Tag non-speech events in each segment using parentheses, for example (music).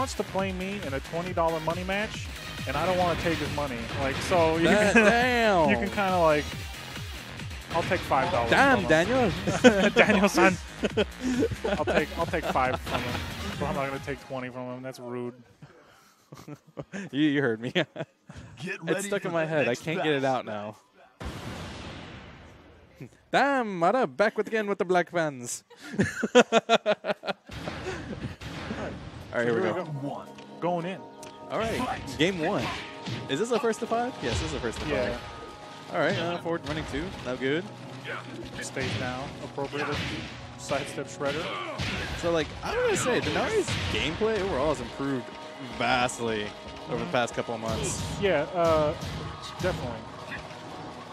wants to play me in a twenty dollar money match, and I don't want to take his money. Like so, (laughs) you That- can, damn. you can kind of like. I'll take five dollars. Damn, Daniel. (laughs) (laughs) Daniel son. I'll take I'll take five from him, but I'm not gonna take twenty from him. That's rude. you, you heard me. Get ready it's stuck in my head. I can't get it out now. Damn, Mara, back with again with the black fans. All right, here we go. One. Going in. All right, game one. Is this a first to five? Yes, this is a first to Yeah. five. All right, uh, forward running two. No good. Stays down. Appropriate. Sidestep shredder. So, like, I'm gonna say, Dnarii's gameplay overall has improved vastly over the past couple of months. Yeah. Uh, definitely.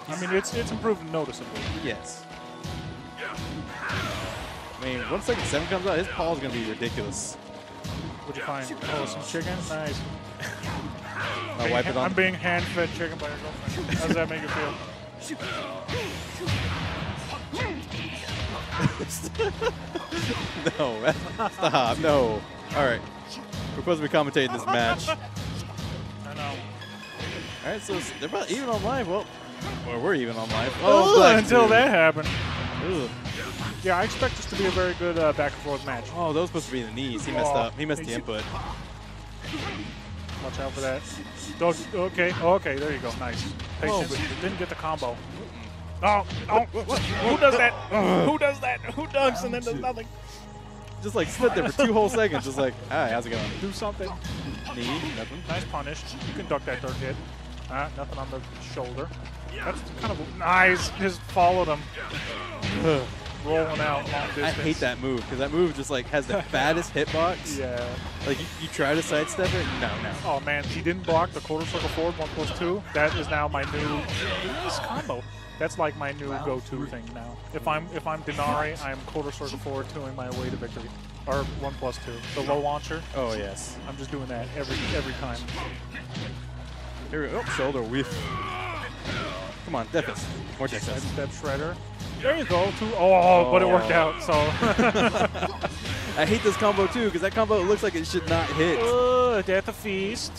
I mean, it's it's improved noticeably. Yes. I mean, once Tekken Seven comes out, his Paul is gonna be ridiculous. What'd you find? Oh, some chicken. Nice. I'll wipe it on. I'm being hand-fed chicken by your girlfriend. How does that make you feel? (laughs) no, man. (laughs) stop. No. All right. We're supposed to be commentating this match. All (laughs) I know. right, so they're about even on live. Well, well we're even on live. Oh, Black until Dude. that happened. Ugh. Yeah, I expect this to be a very good uh, back and forth match. Oh, those supposed to be the knees. He messed Oh, up. He missed the input. Watch out for that. Dog, okay, okay, there you go. Nice. Oh, Patience. Didn't get the combo. Oh, oh, who does that? (laughs) Who does that? Who dunks and then does nothing? Just like stood there for two whole seconds, just like, hi, how's it going? Do something. Knee, nothing. Nice punish. You can duck that third hit. Ah, nothing on the shoulder. That's kind of nice. Just followed him. Rolling out long distance. I hate that move because that move just like has the (laughs) fattest hitbox. Yeah. Like you, you try to sidestep it, no, no. Oh man, he didn't block the quarter circle forward one plus two. That is now my new this combo. That's like my new go-to thing now. If I'm if I'm Dnarii, I'm quarter circle forward two in my way to victory, or one plus two. The low launcher, Oh yes. I'm just doing that every every time. Here we go. Oh, shoulder whiff. Come on, Defus. More Texas. step shredder. There you go. Two oh, but it worked Oh. out. So (laughs) I hate this combo too because that combo looks like it should not hit. uh, death of feast.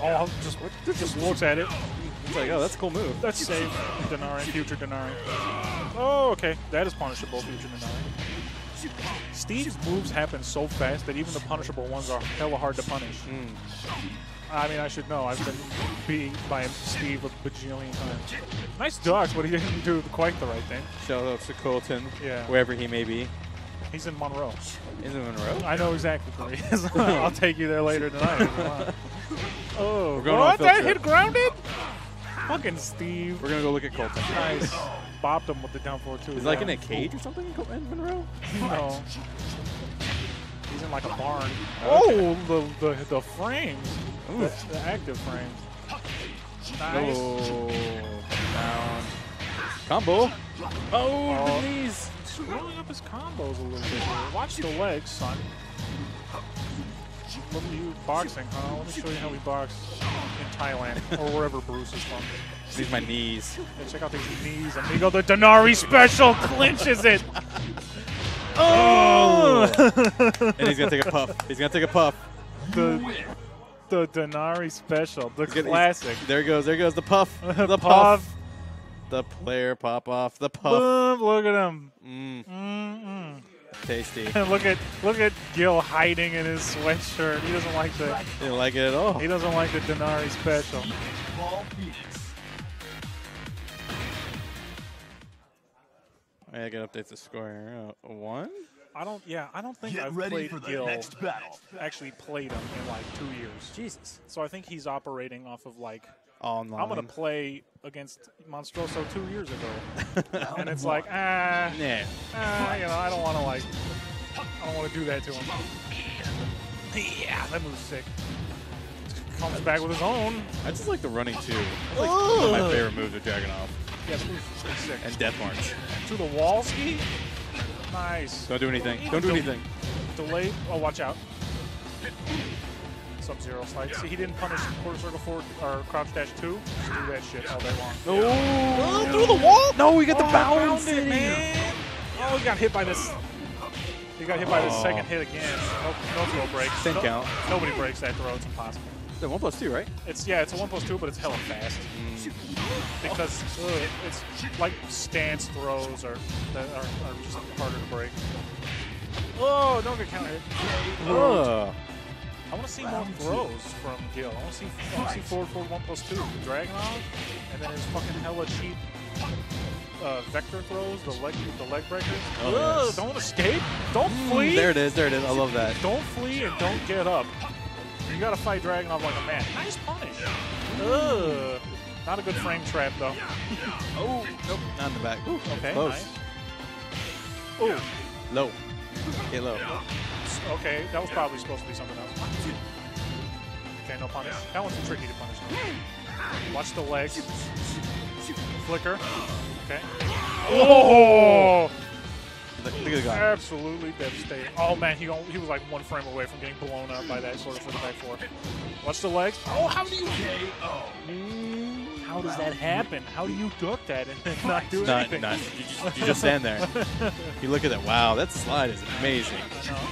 Oh, just just looks at it. It's like, oh, that's a cool move. That's safe. Dnarii, future Dnarii. Oh, okay. That is punishable, future Dnarii. Steve's moves happen so fast that even the punishable ones are hella hard to punish. Mm. I mean, I should know. I've been beat by Steve a bajillion times. Nice duck, but he didn't do quite the right thing. Shout out to Colton, Yeah. wherever he may be. He's in Monroe. In Monroe? I know exactly where he is. (laughs) I'll take you there later tonight. if you want. (laughs) oh, We're going on a what? That hit grounded? Fucking Steve. We're gonna go look at Colton. Nice. Bopped him with the down four too. He's like in a cage or something in in Monroe? No. He's in like a barn. Okay. Oh, the, the the frames. The, Oof. the active frames. Nice. Oh, down. Combo. Oh, Oh. the knees. Screwing up his combos a little bit here. Watch the legs, son. Look at you boxing, huh? Let me show you how we box in Thailand or wherever Bruce is from. These my knees. Yeah, check out these knees, amigo. The Dnarii special clinches it. Oh! oh. And he's gonna take a puff. He's gonna take a puff. the the Dnarii special, the He's gonna- classic. There goes. There goes the puff. (laughs) The puff. Puff. The player pop off. The puff. Boom, look at him. Mm, Mm-mm. tasty. (laughs) look at look at Gil hiding in his sweatshirt. He doesn't like the Didn't like it at all. he doesn't like the Dnarii special. I gotta update the score here. Uh, one. I don't. Yeah, I don't think Get I've ready played for the Gil. next battle. Actually played him in like two years. Jesus. So I think he's operating off of like Online. I'm gonna play against Monstroso two years ago, (laughs) and it's like ah, Yeah. ah, you know, I don't want to like, I don't want to do that to him. Yeah, that move's sick. Comes back with his own. I just like the running too. That's like one of my favorite moves of Dragunov. Yeah, this move's pretty sick. And Death March. to the wall ski. Nice. Don't do anything. Don't do anything. Delay. Oh, watch out. Sub zero slide. See, he didn't punish quarter circle forward or crouch dash two. Just do that shit all day long. Oh, through the wall? No, we got the Oh, bounce. found it, man. Oh, he got hit by this. He got hit by the Oh. second hit again. No, no throw break. Ten No- count. Nobody breaks that throw. It's impossible. The one plus two, right? It's yeah, it's a one plus two, but it's hella fast because ugh, it's like stance throws are that are, are just harder to break. Oh, don't get counted. Oh. I want to see more throws from Gil. I want to see I want to see forward forward one plus two. Dragunov, and then his fucking hella cheap uh, vector throws, the leg the leg breakers. Oh, Ugh, yes. Don't escape. Don't flee. There it is. There it is. I love that. Don't flee and don't get up. You gotta fight Dragunov like a man. Nice punish. Ugh. Not a good frame trap though. Oh, nope. Not in the back. Ooh, Okay, close. nice. Ooh. Low. Get low. Okay, that was probably supposed to be something else. Okay, no punish. That one's too tricky to punish. though. Watch the legs. Flicker. Okay. Oh! Look, look at the guy. Absolutely devastating. Oh man, he gon- he was like one frame away from getting blown up by that quarter foot back four. Watch the legs. Oh, how do you? How does that happen? How do you duck that and then not do Not, anything? not. You, just- you just stand there. You look at that. Wow, that slide is amazing.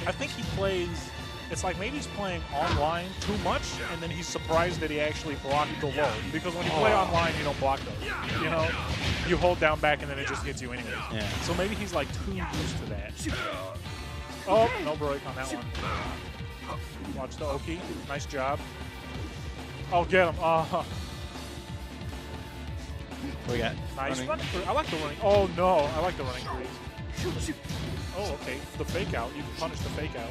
I think he plays. It's like maybe he's playing online too much, and then he's surprised that he actually blocked the low. Because when you play Oh. online, you don't block those. You know, you hold down back, and then it just hits you anyway. Yeah. So maybe he's like too used to that. Oh, no break on that one. Watch the Oki. Nice job. I'll get him. Oh, What we got? nice. Running. Running through. I like the running. Oh, no. I like the running. Oh, okay. The fake out. You can punish the fake out.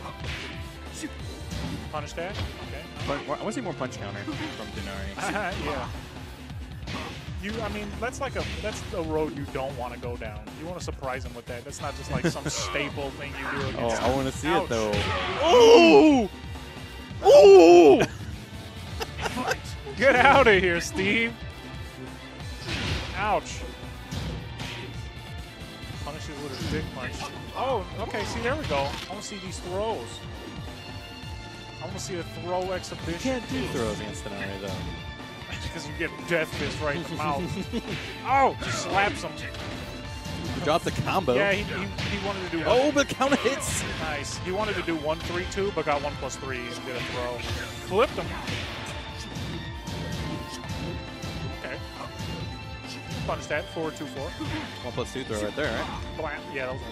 Punish that? Okay. But, I want to see more punch counter from Dnarii. (laughs) yeah. You, I mean, that's like a that's a road you don't want to go down. You want to surprise him with that. That's not just like some (laughs) staple thing you do Oh, against. I want to see Ouch. it though. Oh! Oh! (laughs) Get out of here, Steve. Ouch. Punishes with his big punch. Oh, okay. See, there we go. I want to see these throws. I want to see a throw You exhibition. can't do throws against the Dnarii though. (laughs) Because you get death fist right in the mouth. (laughs) oh, just slaps him. He dropped the combo. Yeah, he, he, he wanted to do oh, one. oh, but counter hits. Nice. He wanted to do one three two, but got one plus three and did a throw. Flipped him. Punch that. Forward two four. One plus two throw right there, right? Blam. Yeah, that was one.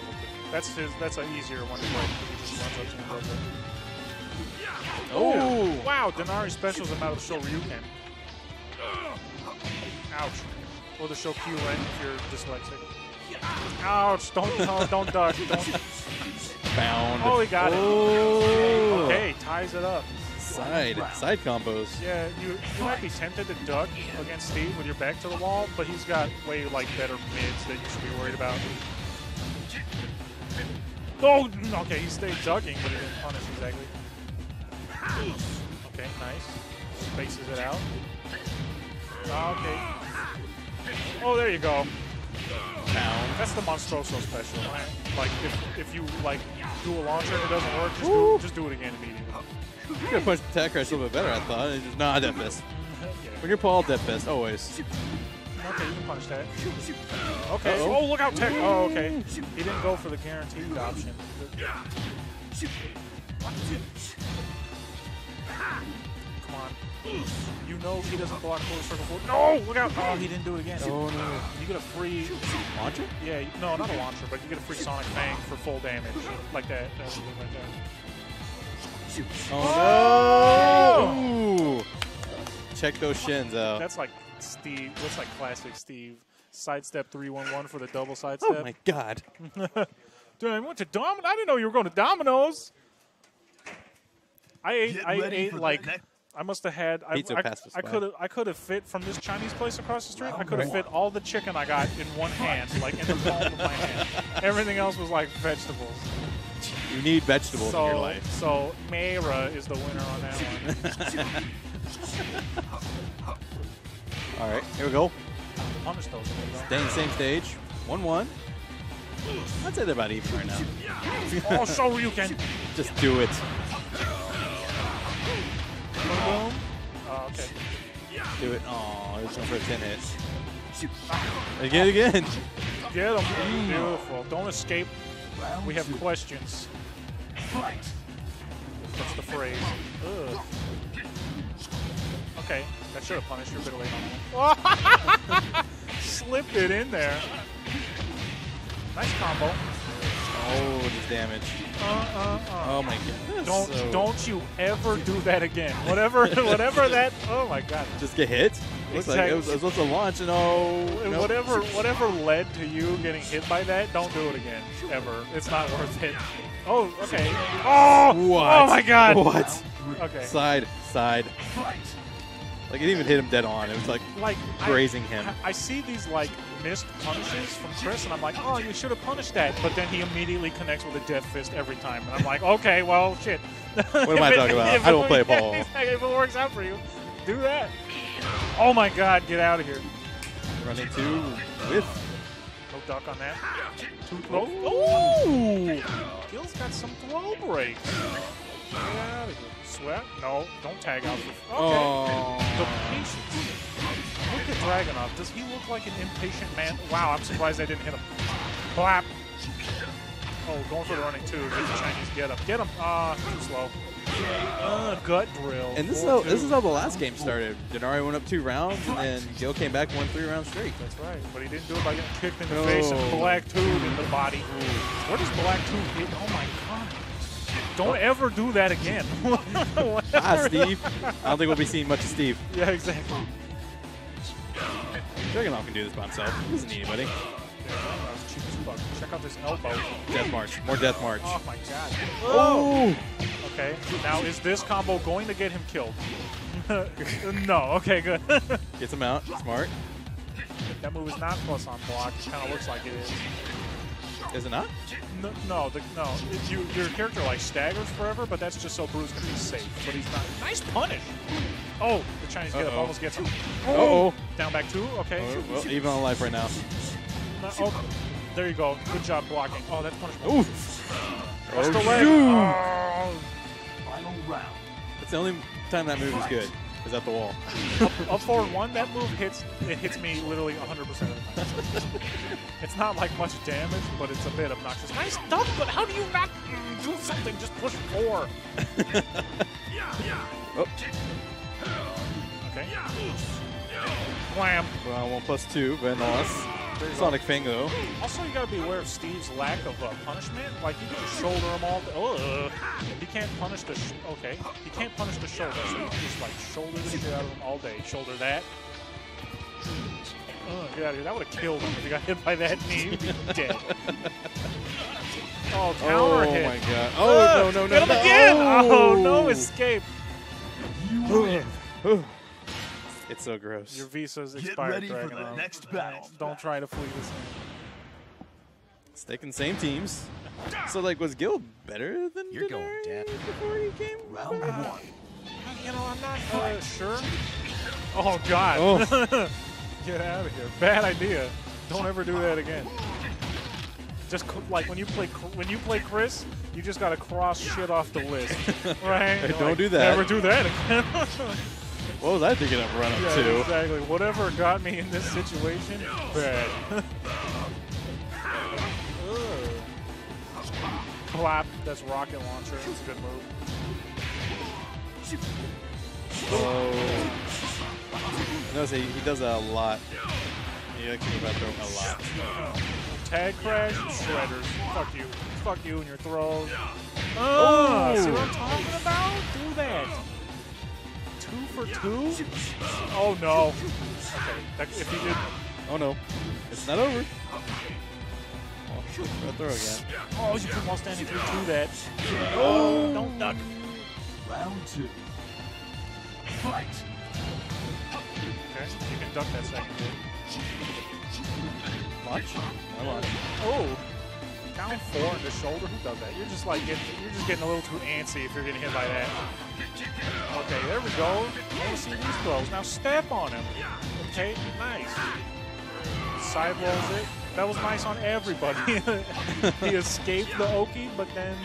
That's his. That's an easier one to break. He just runs up to him and does. Oh! Wow, Dnarii specials him out of the Shoryuken. Ouch. Or the show Q if you're dyslexic. Ouch! Don't no, don't duck. Don't. Bound. Oh, he got it. Oh. Okay, ties it up. Side. Side combos. Yeah, you you might be tempted to duck against Steve with your back to the wall, but he's got way like better mids that you should be worried about. Oh, okay, he stayed ducking, but he didn't punish exactly. Okay, nice. Spaces it out. Ah, Okay. Oh, there you go. Bound. That's the Monstroso special. Like if, if you like do a launcher and it doesn't work, just do, just do it again immediately. You could have punched attack crash a little bit better, I thought. It's just, nah, death fist. When you're Paul, death fist, always. Okay, you can punish that. Okay. Uh-oh. Oh, look out, Tech. Oh, okay. He didn't go for the guaranteed option. Come on. You know he doesn't block quarter circle forward. No! Look out! Oh, he didn't do it again. Oh, no. You get a free. Launcher? Yeah, no, not a launcher, but you get a free Sonic Fang for full damage. Like that. That's right there. Oh, no! Ooh. Check those shins out. That's like Steve. That's like classic Steve. Sidestep 311 for the double sidestep. oh, my God. (laughs) Dude, I went to Dom. I didn't know you were going to Domino's. I ate. Get I ate like. I must have had. I, I, I could have. I could have fit from this Chinese place across the street. I could have fit all the chicken I got in one hand, like in the palm of my hand. Everything else was like vegetables. You need vegetables so, in your life. so Mayra is the winner on that one. (laughs) All right, here we go. Punish those. Mayra. Staying same stage. 1-1. I'd say they're about even right now. Oh, so you can. (laughs) Just do it. Boom. Oh, okay. Do it. Oh, it's going for a 10 hit. Again, again. Get him. Beautiful. Don't escape. We have questions. Fight. What's the phrase? Ugh. Okay, that should have punished your bit late on that. Slipped it in there. Nice combo. Oh, this damage. Uh, uh, uh. Oh my god. Don't So- don't you ever do that again. Whatever (laughs) whatever that. Oh my god. just get hit. Looks like it was, it was supposed to launch and oh. nope. Whatever whatever led to you getting hit by that, don't do it again ever. It's not worth it. Oh, okay. Oh, What? oh my god. What? Okay. Side, side. Fight. Like it even hit him dead on. It was like Like I- grazing him. I see these like missed punishes from Chris, and I'm like, oh, you should have punished that. But then he immediately connects with a death fist every time, and I'm like, okay, well, shit. What am I talking about? I don't play Paul. (laughs) if it works out for you, do that. Oh my God, get out of here. Running two with. No duck on that. Two throw. Oh! Gil's got some throw break. Get out of here. Sweat? No, don't tag out. Okay. Oh. The patience. Look at Dragunov. Does he look like an impatient man? Wow, I'm surprised I didn't hit him. Blap. Oh, going for the running two. Get the Chinese get him. Get him. Ah, too slow. Uh, gut drill. And this is how 4-2. this is how the last game started. Dnarii went up two rounds, and then Gil came back, won three rounds straight. That's right. But he didn't do it by getting kicked in the No. face and Black Tube in the body. Where does Black Tube hit? Oh my god. Don't ever do that again. (laughs) Ah, Steve. I don't think we'll be seeing much of Steve. Yeah, exactly. Dragunov can do this by himself. He doesn't need anybody. Yeah, that was cheap as fuck. Check out this elbow. Death March. More Death March. Oh my god. Oh! oh. Okay, now is this combo going to get him killed? (laughs) no, okay, good. (laughs) Gets him out. Smart. that move is not plus on block. It kind of looks like it is. Is it not? No, no, the, no. If you, your character like staggers forever, but that's just so Bruce can be safe. But he's not. Nice punish. Oh, the Chinese get up, Uh-oh. almost gets him. Uh-oh. Down back two. Okay. Oh, well, even on life right now. No, oh, there you go. Good job blocking. Oh, that's punishment. Oof. What's the Oh, leg? Oh. Final round. That's the only time that move is good. Is at the wall. Up forward one, that move hits it hits me literally 100% of the time. it's not like much damage, but it's a bit obnoxious. Nice dunk, but how do you not do something? Just push four. Oh, Okay. Wham. well, one plus two, but loss. Sonic Fang though. Also, you gotta be aware of Steve's lack of uh, punishment. Like, you can just shoulder him all. Oh, he can't punish the. Sh- okay, he can't punish the shoulder, so you can just like shoulder the shit out of him all day. Shoulder that. Oh, get out of here! That would have killed him if he got hit by that (laughs) knee. He'd be dead. Oh, counter Oh hit. my god. Oh, no, no, no, Get him no. again! Oh, no Oh. escape. It's so gross. Your visa's Get expired, ready for the Dragunov. next battle. Don't try to flee this. Sticking same teams. So like, was Gil better than You're going Dnarii down. before he came? Round Uh, one. You know, I'm not uh, sure. Oh God! Oh. (laughs) Get out of here! Bad idea. Don't ever do that again. Just like when you play when you play Chris, you just gotta cross shit off the list, (laughs) right? Hey, don't like, do that. Never do that again. (laughs) What was I thinking of run up yeah, to? exactly. Whatever got me in this situation, bad. (laughs) Clap. That's rocket launcher. That's a good move. Oh. No, he, he does that a lot. He likes to move out there a lot. Tag crash, shredders. Fuck you. Fuck you and your throws. Oh, ah, see what I'm talking about? Do that. Two for two? Oh no. Okay, that, if he did. Oh no, it's not over. Oh, throw throw again. Oh, you can while standing through to that. Oh, don't duck. Round two. Fight. Okay, you can duck that second hit. Launch. I launch. Oh, down four in the shoulder. Who does that? You're just like getting, you're just getting a little too antsy if you're getting hit by that. Okay, there we go. I see these throws. Now step on him. Okay, nice. Side rolls it. That was nice on everybody. (laughs) he escaped the Oki, but then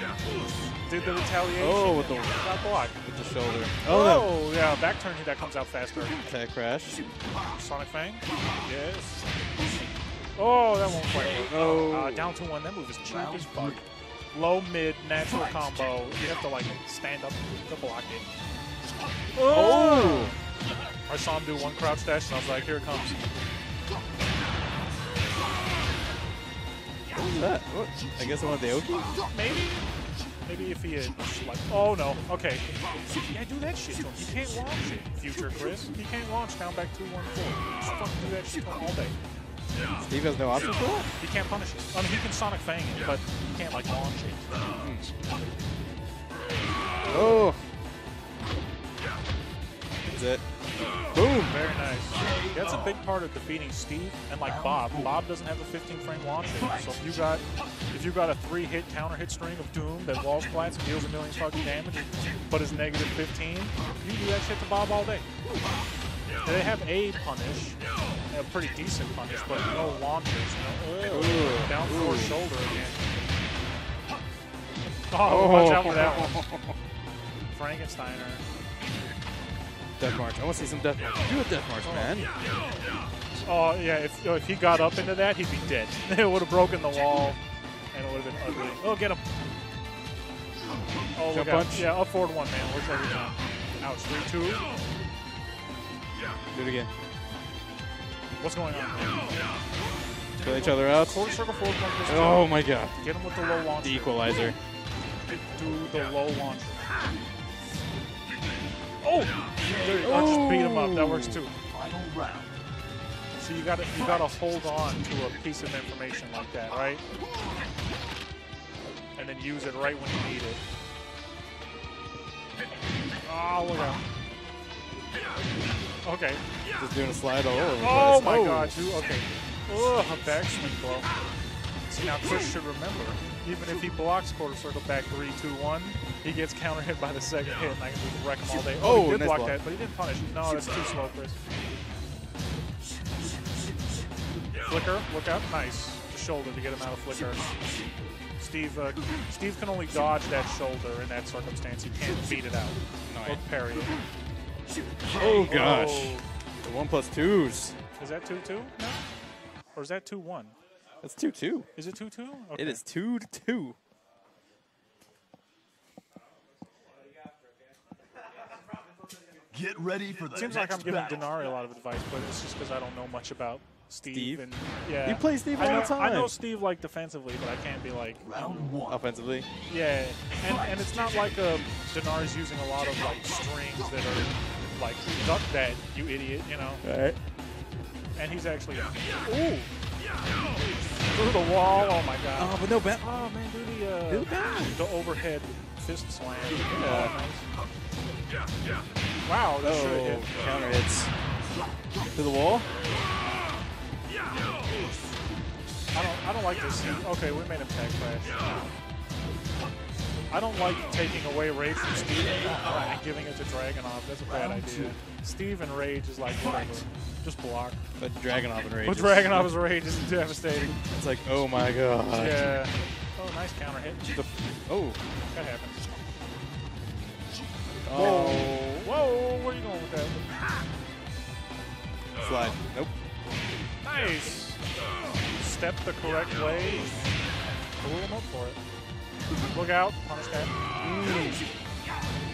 did the retaliation. Oh, with the- got blocked. With the shoulder. Oh. Oh, yeah, back turn here that comes out faster. Tag crash. Sonic Fang. Yes. Oh, that won't quite work. No. Uh, down to one. That move is cheap as fuck. low mid natural combo. You have to like stand up to block it. Oh! I saw him do one crouch dash, and I was like, here it comes. What was that? What? I guess I wanted the Oki? Maybe. Maybe if he had like, oh no, okay. Yeah, do that shit to him. He can't launch it, future Chris. He can't launch down back two one four. Just fucking do that shit all day. Steve has no option for that? He can't punish it. I mean, he can Sonic Fang it, but he can't like launch it. Hmm. Oh! That's it. Boom! Very nice. That's a big part of defeating Steve and like Bob. Bob doesn't have a 15 frame launch hit, so if you got if you got a three hit counter hit string of Doom that wall splats and deals a million fucking damage, but is negative 15, you do that shit to Bob all day. They have a punish, a pretty decent punish, but no launchers. Know? Ooh. Down four shoulder again. (laughs) Oh, oh, watch out for that one. Frankensteiner. Death March. I want to see some Death March. Do a Death March, man. Oh yeah, if oh, if he got up into that, he'd be dead. (laughs) it would have broken the wall, and it would have been ugly. Oh, get him! Oh, look Jump out. punch? Yeah, up forward one man. Works every time. Ouch. Three two. Do it again. What's going on? Kill each other out. Quarter circle forward one. plus two. Oh my god. Get him with the low launcher. The equalizer. Do the low launcher. Oh! There you go. Just beat him up. That works too. Final round. So you gotta you gotta hold on to a piece of information like that, right? And then use it right when you need it. Oh, look out. Okay. Just doing a slide all over Oh place. my god, dude. Okay. Oh, a back swing blow. See, now Chris should remember, even if he blocks quarter circle back 3, 2, 1, he gets counter hit by the second hit, and I can just wreck him all day. Oh, Oh, he did nice block, block. that, but he didn't punish. No, that's too slow, Chris. Flicker, look out. Nice. The shoulder to get him out of flicker. Steve, uh, Steve can only dodge that shoulder in that circumstance. He can't beat it out. No, Or parry it. Oh gosh. Oh. The one plus twos. Is that 2 2? No? Or is that 2 1? That's two two. Is it 2 2? Okay. It is two to two. Get ready for the Seems like I'm giving battle. Dnarii a lot of advice, but it's just because I don't know much about Steve. Steve? And, yeah. You play Steve I all know, the I know. Steve like defensively, but I can't be like, Round one. Offensively. yeah. And and it's not like uh, Dnarii's using a lot of like strings that are like duck that, you idiot, you know. Alright. And he's actually ooh through the wall. Oh my god. Oh, but no bat. Oh man, do the uh, Do that. the overhead fist slam. Yeah. Wow, that should have Oh, hit. counter hits. To the wall. I don't. I don't like this. Okay, we made him tag crash. I don't like taking away rage from Steve and giving it to Dragunov. That's a bad idea. Steve and rage is like whatever. Just block. But Dragunov and Rage. But is- Dragunov's rage is devastating. It's like, oh my god. Yeah. Oh, nice counter hit. The, oh. That happens. Oh. Whoa! Where are you going with that? Slide. Nope. Nice. Step the correct way. Pull him up for it. Look out. Punish guy. Mm.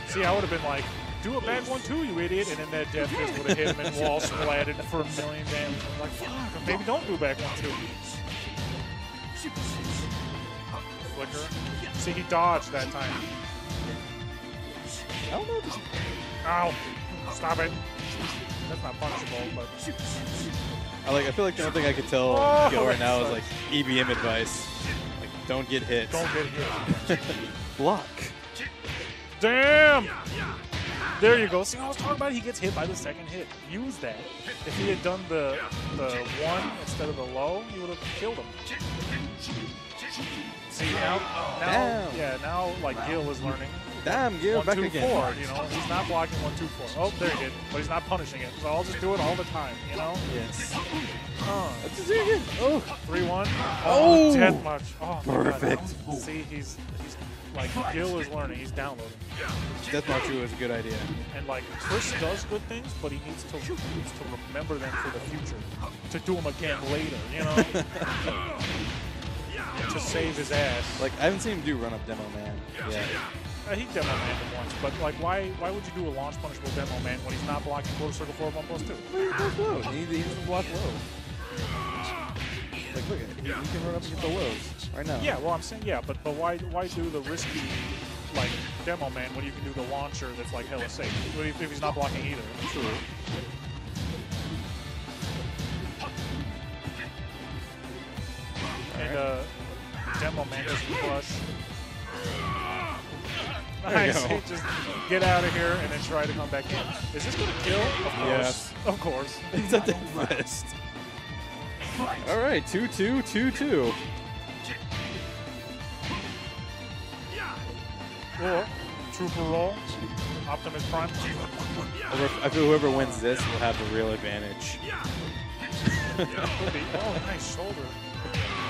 See, I would have been like, do a back one too, you idiot, and then that death fist would have hit him and (laughs) wall splatted for a million damage. I'm like, fuck, maybe don't do back one two. Flicker. See, he dodged that time. I don't know. This, Ow. Stop it. That's not punishable, but I like. I feel like the only thing I could tell Oh, Gil right now is like EBM advice. Don't get hit. don't get hit. (laughs) block. Damn! There you go. See, what I was talking about he gets hit by the second hit. Use that. If he had done the the one instead of the low, he would have killed him. See now, now, Damn. yeah, now like Gil is learning Damn, Gil, one back two again. four. You know, he's not blocking one two four. Oh, there he did, but he's not punishing it. So I'll just do it all the time. You know, Yes. again. Oh. three one. Oh! oh Death March. Oh. Perfect. See, he's he's like Gil is learning. He's downloading. Death March 2 is a good idea. And like Chris does good things, but he needs to needs to remember them for the future, to do them again later. You know. (laughs) to save his ass. Like I haven't seen him do run up demo man. Yeah. Uh, he demo manned him once, but like, why why would you do a launch punishable demo man when he's not blocking quarter circle four one plus two? Low. He, he doesn't block low. Like look at it. He, he can run up and get the lows right now. Yeah, well, I'm saying yeah, but but why why do the risky like demo man when you can do the launcher that's like hella safe if, if he's not blocking either? True. And uh, demo man doesn't crush. (laughs) There you Nice. Just get out of here and then try to come back in. Is this gonna kill? Of course. Yes. Of course. (laughs) it's at the fist. All right, two, two, two, two. Or Trooper roll. Optimus Prime. Whoever- I feel whoever wins this will have the real advantage. (laughs) Oh, nice shoulder.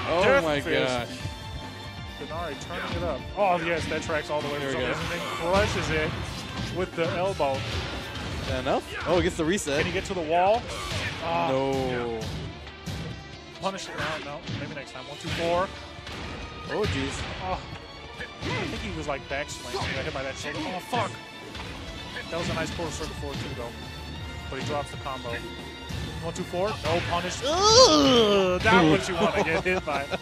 Oh Death my fist. gosh. Dnarii turning it up. Oh, yes, that tracks all the way There for we go. reason. Then crushes it with the elbow. Is that enough? Oh, it gets the reset. Can he get to the wall? Oh, No. Punish it. No, no. Maybe next time. One, two, four. Oh, jeez. Oh. I think he was like back swinging. He got hit by that shoulder. Oh, fuck. That was a nice quarter circle forward, too, though. But he drops the combo. One, two, four. No punish. Ugh, that's what you want to get hit by. (laughs)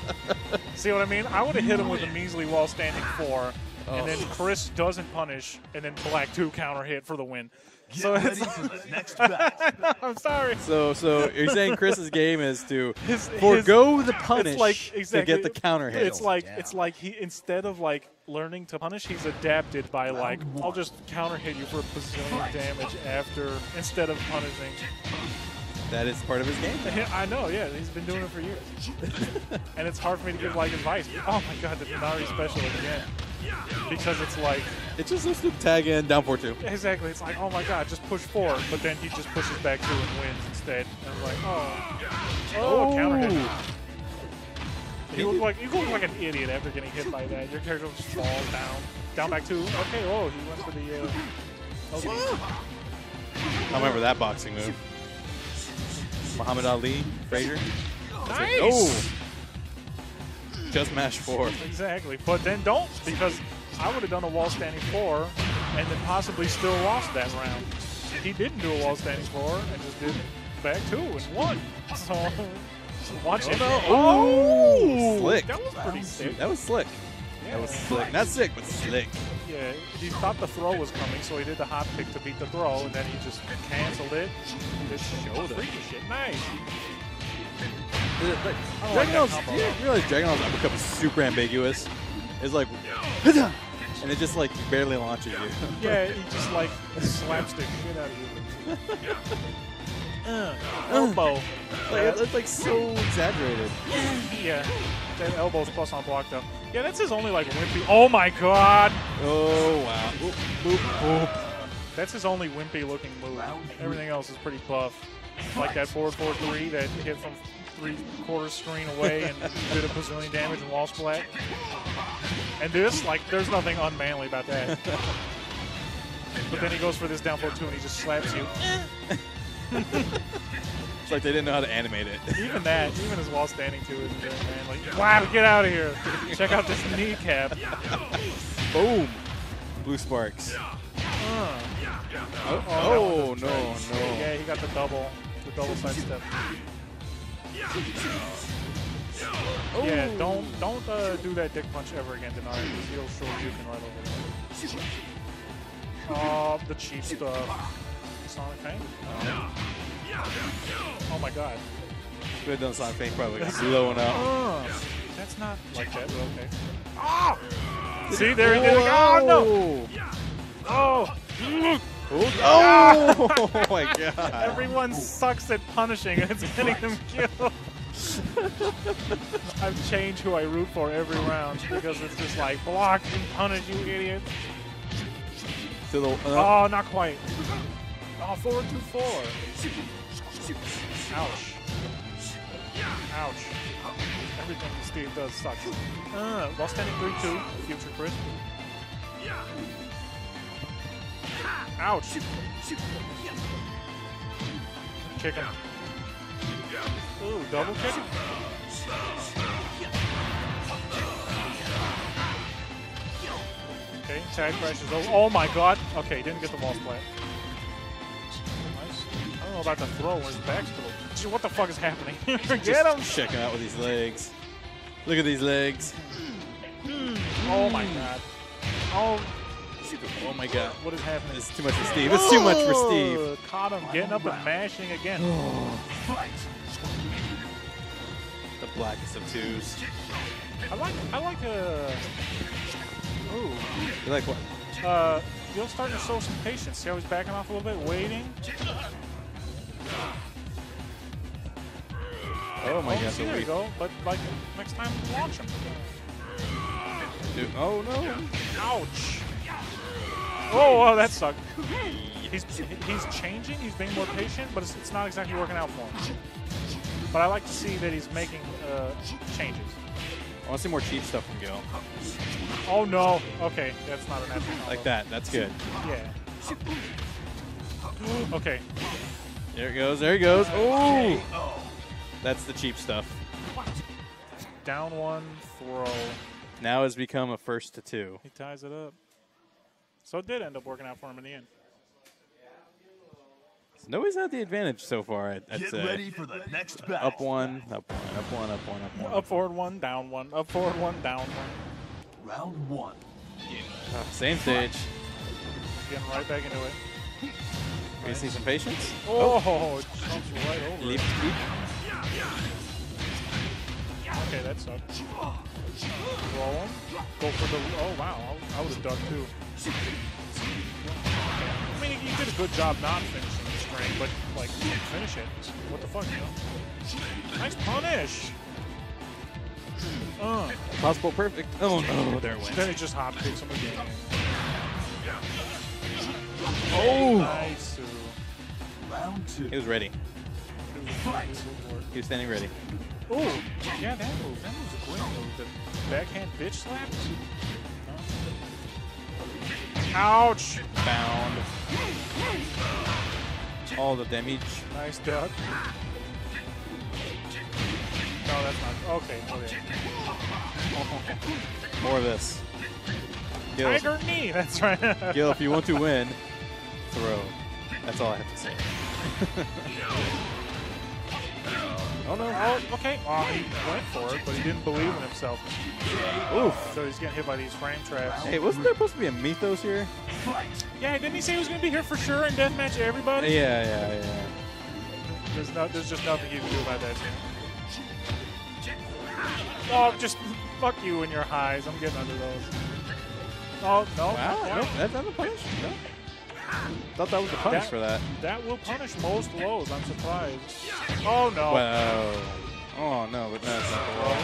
See what I mean? I would have hit him with a measly wall standing four, and then oh. Chris doesn't punish, and then Black 2 counter hit for the win. Get So ready it's, for the (laughs) next battle. I'm sorry. So, so you're saying Chris's game is to (laughs) His- forego the punish It's like to get the counter hit. It's like it's like he instead of like learning to punish, he's adapted by like I'll just counter hit you for a bazillion damage after instead of punishing. That is part of his game. (laughs) I know, yeah, he's been doing it for years, (laughs) and it's hard for me to give like advice. Oh my god, the Dnarii special again, because it's like It just lets him tag in down four two. exactly, it's like oh my god, just push 4. but then he just pushes back two and wins instead. And I'm like, oh, oh, counter hit. You look like you look like an idiot after getting hit by that. Your character just falls down, down back two. Okay, oh, he went for the. Uh, okay. I remember that boxing move. Muhammad Ali, Frazier. Nice. Oh, just mash four. Exactly, but then don't because I would have done a wall standing four, and then possibly still lost that round. He didn't do a wall standing four and just did back two and won. So watch it. Oh, oh slick. That was pretty sick. That was slick. That was slick. Not sick, but slick. Yeah, he thought the throw was coming, so he did the hop pick to beat the throw, and then he just canceled it. Just shoulder. Freaky shit. Nice. Like, I like Dragon that Ball's, combo, do you realize Dragon Ball's uppercut is super ambiguous? It's like, and it just like barely launches you. Yeah, he just like slaps the shit out of you. (laughs) Uh, elbow. like, it's like so exaggerated. Yeah, that elbow's plus on block though. Yeah, that's his only like wimpy. Oh my god, Oh wow. Boop, boop, boop. that's his only wimpy looking move. Everything else is pretty buff. Like that forward four three that hit from three quarters screen away and did a bazillion damage and wall splat. And this, like, there's nothing unmanly about that. But then he goes for this down four two and he just slaps you. (laughs) It's like they didn't know how to animate it. (laughs) Even that, even his wall standing two isn't very manly. Wow, get out of here! Check out this kneecap. Boom. Blue sparks. Uh. Oh, that oh, one no, doesn't no. Yeah, he got the double, the double side step. Yeah, don't don't uh, do that dick punch ever again, Dnarii, because he'll show you can right over there. (laughs) Oh, the cheap stuff. Sonic Pain? Oh my god. Could have done Sonic Fang probably got blowing up. Uh, that's not like that, but okay. Oh! See, there he did it. Oh, no! Oh! Oh, (laughs) (laughs) oh my god. Everyone sucks at punishing, and it's getting them killed. (laughs) I've changed who I root for every round because it's just like block and punish, you idiot. to the, uh, Oh, not quite. Oh, forward to four. Ouch. Ouch. Everything Steve does sucks. Ah, uh, while standing 3-2, future crit. Ouch. Kick Chicken. Ooh, double kick? Okay, tag crashes over. Oh my god! Okay, didn't get the wall play about the throw when his back's to the. Gee, What the fuck is happening? (laughs) get him! Check him out with these legs. Look at these legs. Oh my god. Oh, Oh my god. what is happening? It's too much for Steve. It's too much for Steve. Caught him getting up and mashing again. (sighs) The blackest of twos. I like, I like, uh, ooh, You like what? uh, Gil's starting to show some patience. See how he's backing off a little bit, waiting. Oh my oh, god. see, there you go. But like next time, launch him. Dude, oh no. Ouch. Oh, wow, that sucked. He's he's changing. He's being more patient, but it's, it's not exactly working out for him. But I like to see that he's making uh, changes. I want to see more cheap stuff from Gil. Oh no. Okay, that's not an. Like that. That's good. Yeah. (gasps) Okay. There it goes. There he goes. Oh. That's the cheap stuff. Down one, throw. Now has become a first to two. He ties it up. So it did end up working out for him in the end. So nobody's had the advantage so far. I'd, I'd Get say. ready for the next battle. Up one, up one, up one, up one, up one. Up forward one, down one. Up forward one, down one. Round one. Ah, same stage. Getting right back into it. We see some patience. Oh, it jumps right over. Leap. Okay, that sucked. Roll him. Go for the. Oh wow, I would have ducked too. I mean, you did a good job not finishing the string, but like finish it. What the fuck, you know? Nice punish. Uh, Possible perfect. Oh no, there it then went. he just hop kicks him again. Oh! Nice. Round two. He was ready. He was standing ready. Oh, yeah, that move. That move's a great move. The backhand bitch slap. Ouch! Bound. All the damage. Nice duck. No, that's not. Okay, okay. More of this. Gil, Tiger knee. That's right. Gil, if you want to win, (laughs) throw. That's all I have to say. (laughs) oh no. Oh, okay. Well, he went for it, but he didn't believe in himself. Oof. So he's getting hit by these frame traps. Hey, wasn't there supposed to be a Mythos here? Yeah, didn't he say he was going to be here for sure in deathmatch everybody? Yeah, yeah, yeah. There's no, there's just nothing you can do about that. Oh, just fuck you and your highs. I'm getting under those. Oh no! Wow, no, that's not a punish. No. Thought that was the punish That- for that. That will punish most lows. I'm surprised. Oh no! Wow. Oh no, but no, it's not the wall.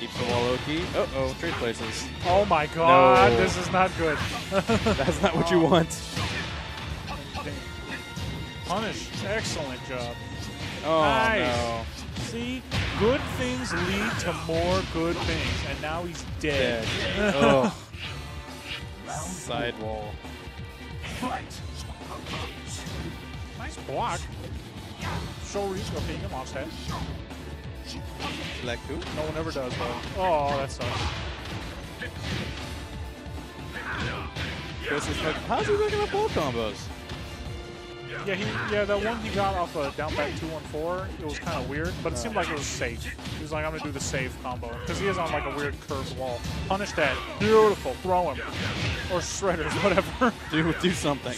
Keeps the wall low key. Uh oh, trade places. Oh my god! No. This is not good. (laughs) That's not what you want. Punish. Excellent job. Oh Nice. no. See, good things lead to more good things, and now he's dead. Dead. oh. (laughs) Side wall. Fight. Nice block. So reach. Okay, you can launch that. Black two. No one ever does though. Oh, that sucks. Chris is like, how's he looking up Paul combos? Yeah, he yeah that one he got off a down back two one four. It was kind of weird, but it seemed like it was safe. He was like, I'm gonna do the safe combo because he is on like a weird curved wall. Punish that. Beautiful. Throw him or shredders, (laughs) whatever. Do do something.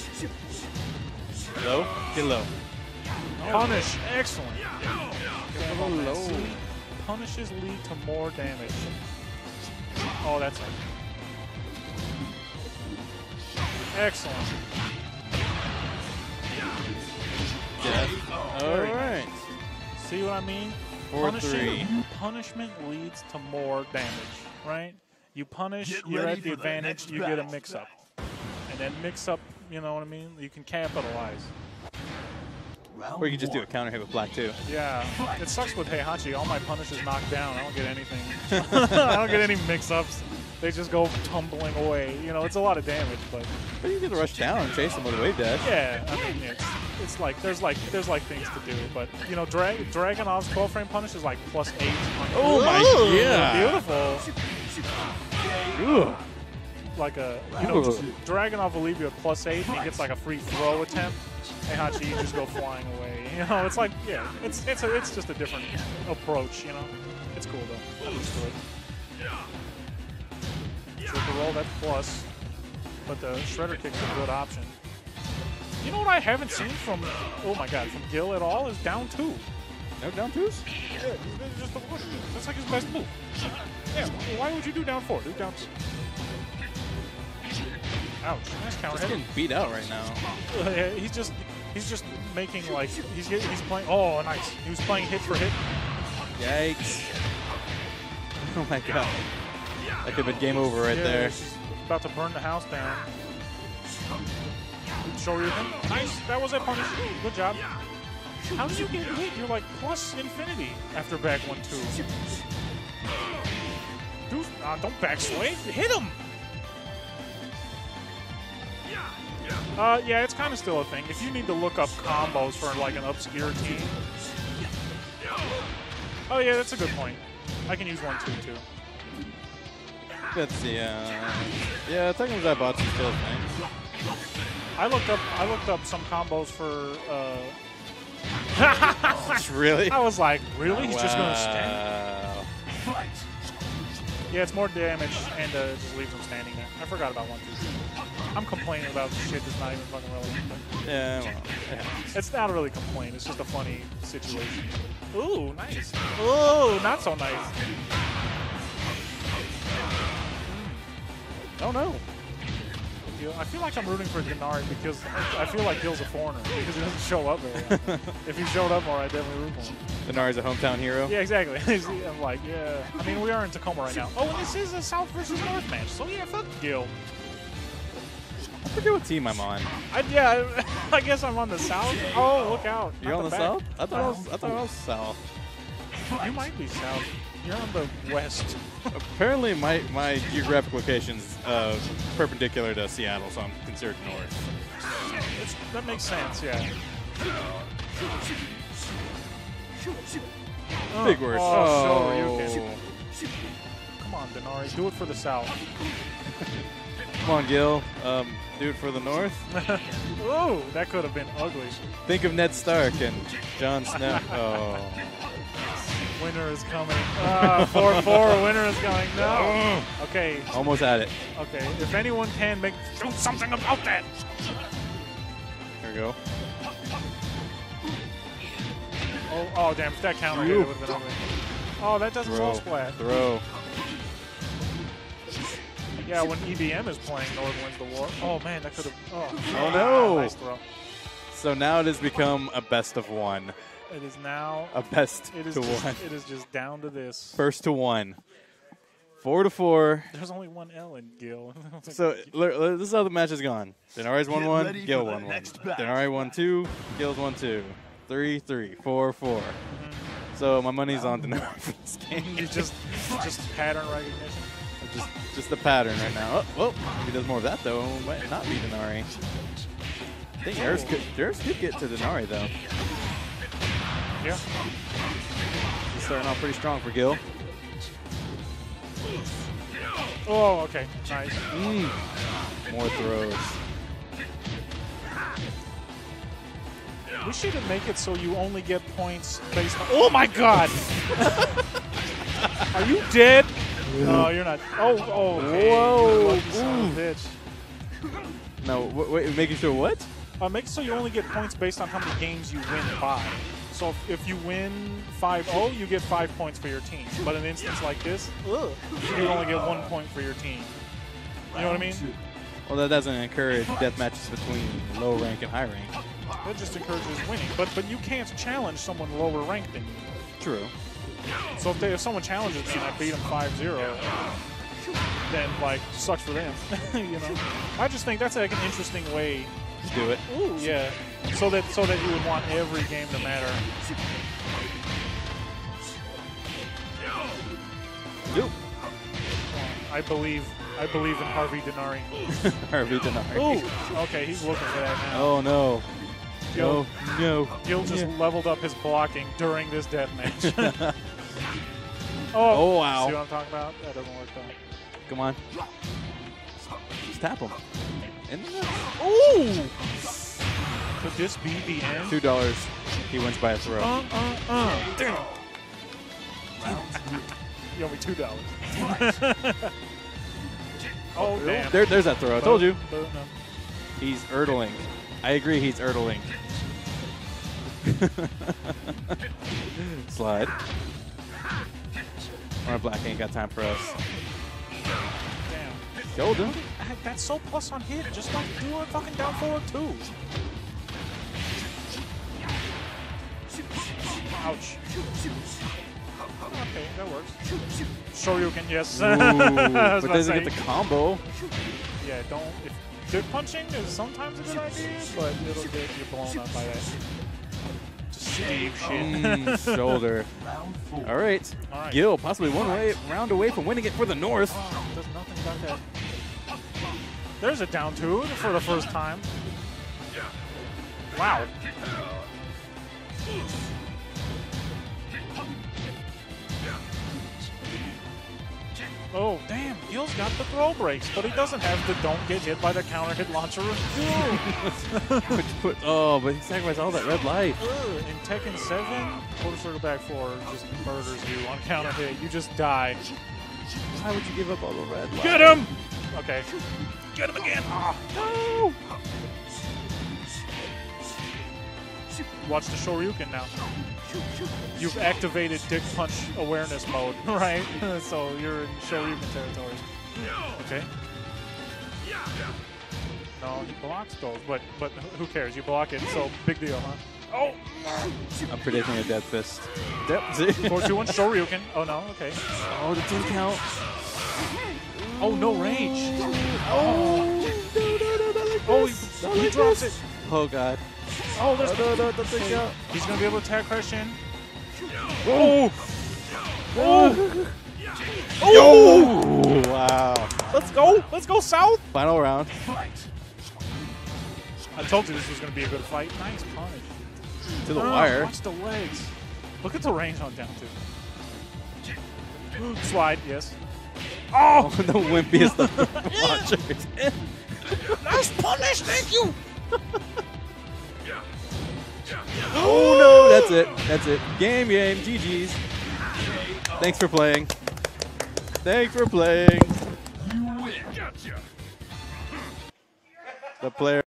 Low. Get low. Punish. Excellent. Low. See, punishes lead to more damage. Oh, that's it. Excellent. Death. All Very right. See what I mean? Four, Punishing- three. Punishment leads to more damage, right? You punish, Get you're at the for the advantage, next you get a mix up. And then mix up, you know what I mean? You can capitalize. Round Or you could just do a counter hit with black two. Yeah. It sucks with Heihachi. All my punishes knocked down. I don't get anything. (laughs) (laughs) I don't get any mix ups. They just go tumbling away. You know, it's a lot of damage, but But you get to rush down and chase them with a wave dash. yeah, I mean it's it's like there's like there's like things to do, but you know, Dra- Dragunov's 12 frame punish is like plus eight. on- Oh my Ooh, god. Beautiful. Ugh. like a you know Ooh. Dragunov will leave you at plus eight and he gets like a free throw attempt. And Hachi, you just go flying away. (laughs) You know, it's like yeah, it's it's a, it's just a different approach. You know, it's cool though. I'm used to it. Triple roll that plus, but the shredder kick's a good option. You know what I haven't seen from oh my god from Gil at all is down two. No down twos? Yeah, just a push. That's like his best move. Yeah, why would you do down four? Do down two. Ouch! Nice counter hit. getting beat out right now. (laughs) Uh, he's just he's just making like he's he's playing. Oh, nice. He was playing hit for hit. Yikes. (laughs) Oh my god. That could have been game over right Yeah, there. She's about to burn the house down. Show you him. Nice. That was a punish. Good job. How did you get hit? You're like plus infinity after back one two. Dude, uh, don't back sway. Hit him. Uh, yeah, it's kind of still a thing. If you need to look up combos for like an obscure team. Oh yeah, that's a good point. I can use one two too. Let's see. Uh, yeah, Tekken Zaibatsu is still a thing. I looked up I looked up some combos for uh (laughs) (laughs) really? I was like, really? He's just gonna stand? Yeah, it's more damage and uh, just leaves him standing there. I forgot about one two. I'm complaining about shit that's not even fucking relevant. Yeah, well, yeah. It's not really a complaint, it's just a funny situation. Ooh, nice. Ooh, not so nice. Oh no. Gil- I feel like I'm rooting for Dnarii because I feel like Gil's a foreigner because he doesn't show up very often. if he showed up more, I'd definitely root for him. Dnarii's a hometown hero. Yeah, exactly. (laughs) I'm like, yeah. I mean, we are in Tacoma right now. Oh, and this is a South versus North match, so yeah, fuck Gil. I forget what team I'm on. I, yeah, (laughs) I guess I'm on the South. Oh, look out. You're Not on the, back. south? I thought I was. I thought I was oh. south. You might be South. You're on the West. Apparently, my my geographic location's uh, perpendicular to Seattle, so I'm considered north. It's, that makes sense, yeah. Big words. Oh, Shoryuken. Come on, Dnarii. Do it for the South. (laughs) Come on, Gil. Um, do it for the north. (laughs) oh, that could have been ugly. Think of Ned Stark and Jon Snow. Oh. Winner is coming. Ah, 4-4. Winner is coming. No. (laughs) Okay. Almost at it. Okay. If anyone can make do something about that. There we go. Oh, oh damn! If that counter hit, it would have been ugly. Oh, that doesn't Throw. splat. Throw. Yeah, when EBM is playing, Nord wins the war. Oh man, that could have. Oh, Oh, no. Nice throw. So now it has become a best of one. It is now. A best It is. to Just, one. it is just down to this. First to one. Four to four. There's only one L in Gil. (laughs) So look, look, this is how the match has gone. Dnarii's won Get one, ready Gil one the won one. next bout. Dnarii won two, Gil's won two. Three, three, four, four. Mm-hmm. So my money's on Dnarii for this game. you just, just pattern recognition. just, just the pattern right now. Oh, well, if he does more of that though, it might not be Dnarii. I think Eris could, Eris could get to Dnarii though. Yeah. He's starting off pretty strong for Gil. Oh, okay. Nice. Mm. More throws. We should make it so you only get points based on. Oh my god! Are you dead? No, you're not. Oh, oh, okay. Whoa. You lucky son of a Ooh. bitch. No, wait, wait, making sure what? Uh, make it so you only get points based on how many games you win by. So if, if you win 5-0, you get five points for your team. But in an instance like this, ugh, you only get one point for your team. You know what I mean? Well, that doesn't encourage death matches between low rank and high rank. That just encourages winning. But but you can't challenge someone lower ranked than you. True. So if, they, if someone challenges me and I beat them 5-0, then like sucks for them. (laughs) you know. I just think that's like an interesting way. To do it. Ooh, yeah. So that so that you would want every game to matter. Nope. I believe I believe in Harvey Dnarii. (laughs) Harvey Dnarii. Ooh, okay, he's looking for that now. Oh no. Gil, No. Oh, no. Gil just Yeah. leveled up his blocking during this death match. (laughs) (laughs) Oh. oh, wow. See what I'm talking about? That doesn't work though. Come on. Just tap him. Ooh! Could this be the end? two dollars. He wins by a throw. Uh, uh, uh. Damn. You owe me two dollars. (laughs) oh damn. There, there's that throw. I told you. Boom, boom, no. He's erdling. I agree. He's erdling. (laughs) Slide. Our black ain't got time for us. Damn. Killed him. Heck, That's so plus on hit. Just like do a fucking down forward too. Ouch. Okay, that works. Shoryuken, yes. Ooh, (laughs) but doesn't get the combo. Yeah, don't. If good punching is sometimes a good idea, but it'll get you blown up by that. Mm, (laughs) shoulder. All right. All right. Gil possibly one way, round away from winning it for the North. Oh, does nothing about that. There's a down two for the first time. Wow. Oh, damn. Gil's got the throw breaks, but he doesn't have the don't get hit by the counter hit launcher. (laughs) Put- put- oh, but he sacrificed all that red life. In Tekken 7, quarter circle back four just murders you on counter hit. You just die. Why would you give up all the red life? Get him! Okay. Get him again! Ah, no! Watch the Shoryuken now. You've activated Dick Punch awareness mode, (laughs) right? (laughs) so you're in Shoryuken territory. Okay. No, he blocks those, but but who cares? You block it, so big deal, huh? Oh! I'm predicting a dead fist. Yep. (laughs) Four, two, one, Shoryuken. Oh no, okay. oh, the ten count. Oh, no range. Oh, oh he, he drops it. Oh god. Oh, there's no, no, don't take. He's gonna be able to attack Christian. Oh! Oh! Oh! Wow. Let's go! Let's go south! Final round. I told you this was gonna be a good fight. Nice punish. To the Ah, wire. Watch the legs. Look at the range on down two. (gasps) Slide, yes. Oh, (laughs) the wimpiest of (laughs) the launchers. Nice punish, thank you! (laughs) oh no, that's it. That's it. Game, game. GG's. Thanks for playing. Thanks for playing. You win. Gotcha. The player.